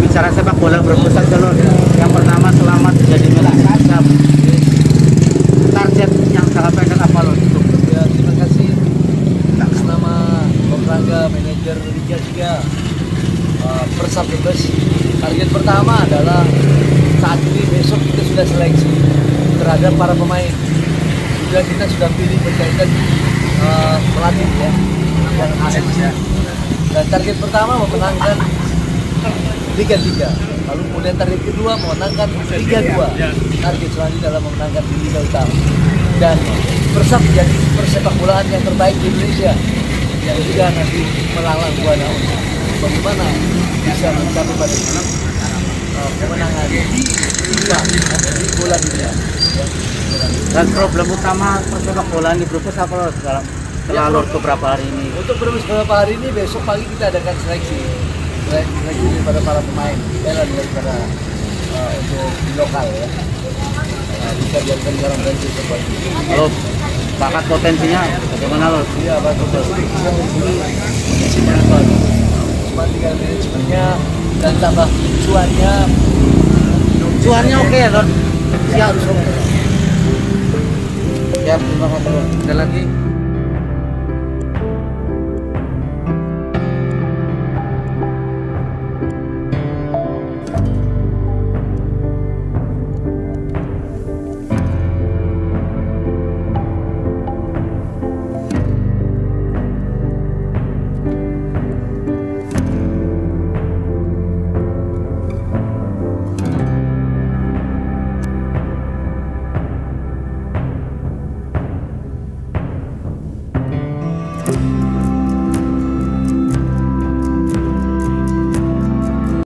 bicara sepak bola berpusat dulu. Yang pertama selamat jadi milik Persib. Target yang jangka pendek apa lo? Ya, terima kasih atas nama Om Rangga, manajer Liga 3 uh, Persab Brebes. Target pertama adalah saat ini besok kita sudah seleksi terhadap para pemain. Juga kita sudah pilih berkaitan uh, pelatih ya, asing ya. Dan target pertama memenangkan Liga 3. Lalu kemudian target kedua memenangkan Liga 2. Target selanjutnya adalah memenangkan di Liga Utama. Dan Persab menjadi persepak bolaan yang terbaik di Indonesia yang juga nanti melanglang buana untuk bagaimana bisa mencapai pada uh, kemenangan di Liga di bola dunia. Dan problem utama persepak bola di Brebes apa dalam setelah Ya, beberapa hari ini? Untuk Brebes beberapa hari ini besok pagi kita adakan seleksi seleksi seleksi daripada para pemain dan daripada uh, untuk di lokal ya uh, bisa dilakukan dalam range seperti ini. Kalau bakat potensinya bagaimana lo? Iya bagus kondisinya bagus. Cuma tinggal manajemennya dan tambah cuannya. Cuannya oke ya Lord? Siap. Siap, terima kasih. Ada lagi?